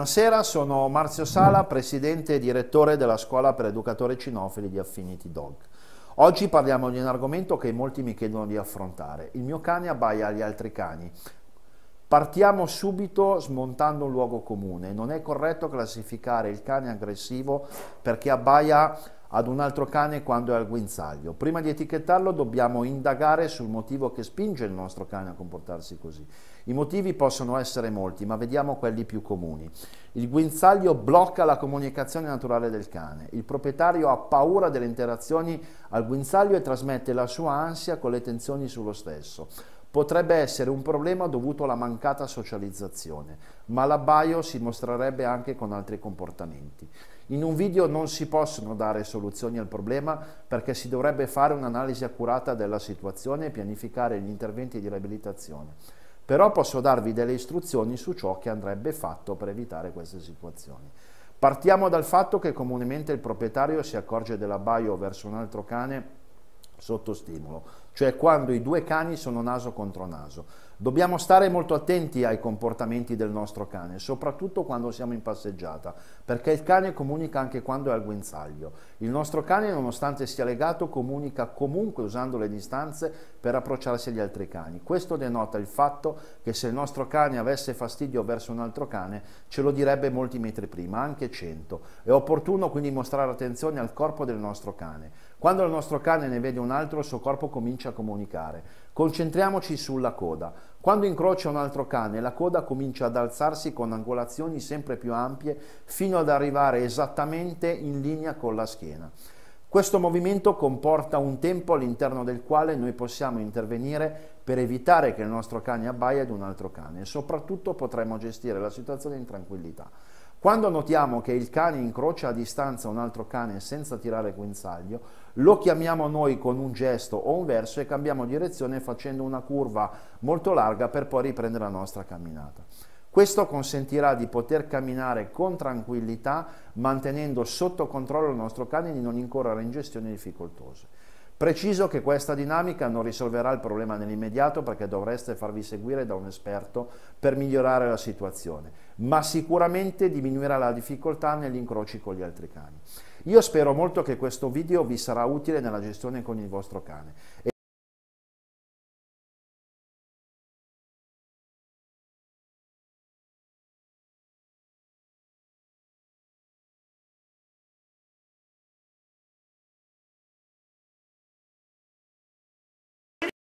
Buonasera, sono Marzio Sala, presidente e direttore della scuola per educatori cinofili di Affinity Dog. Oggi parliamo di un argomento che molti mi chiedono di affrontare. Il mio cane abbaia agli altri cani. Partiamo subito smontando un luogo comune. Non è corretto classificare il cane aggressivo perché abbaia ad un altro cane quando è al guinzaglio. Prima di etichettarlo dobbiamo indagare sul motivo che spinge il nostro cane a comportarsi così. I motivi possono essere molti, ma vediamo quelli più comuni. Il guinzaglio blocca la comunicazione naturale del cane. Il proprietario ha paura delle interazioni al guinzaglio e trasmette la sua ansia con le tensioni sullo stesso. Potrebbe essere un problema dovuto alla mancata socializzazione, ma l'abbaio si mostrerebbe anche con altri comportamenti. In un video non si possono dare soluzioni al problema perché si dovrebbe fare un'analisi accurata della situazione e pianificare gli interventi di riabilitazione. Però posso darvi delle istruzioni su ciò che andrebbe fatto per evitare queste situazioni. Partiamo dal fatto che comunemente il proprietario si accorge dell'abbaio verso un altro cane sotto stimolo, cioè quando i due cani sono naso contro naso. Dobbiamo stare molto attenti ai comportamenti del nostro cane, soprattutto quando siamo in passeggiata, perché il cane comunica anche quando è al guinzaglio. Il nostro cane, nonostante sia legato, comunica comunque usando le distanze per approcciarsi agli altri cani. Questo denota il fatto che se il nostro cane avesse fastidio verso un altro cane, ce lo direbbe molti metri prima, anche 100. È opportuno quindi mostrare attenzione al corpo del nostro cane. Quando il nostro cane ne vede un altro, il suo corpo comincia a comunicare. Concentriamoci sulla coda. Quando incrocia un altro cane, la coda comincia ad alzarsi con angolazioni sempre più ampie fino ad arrivare esattamente in linea con la schiena. Questo movimento comporta un tempo all'interno del quale noi possiamo intervenire per evitare che il nostro cane abbaia ad un altro cane e soprattutto potremo gestire la situazione in tranquillità. Quando notiamo che il cane incrocia a distanza un altro cane senza tirare guinzaglio, lo chiamiamo noi con un gesto o un verso e cambiamo direzione facendo una curva molto larga per poi riprendere la nostra camminata. Questo consentirà di poter camminare con tranquillità mantenendo sotto controllo il nostro cane e di non incorrere in gestioni difficoltose. Preciso che questa dinamica non risolverà il problema nell'immediato perché dovreste farvi seguire da un esperto per migliorare la situazione, ma sicuramente diminuirà la difficoltà negli incroci con gli altri cani. Io spero molto che questo video vi sarà utile nella gestione con il vostro cane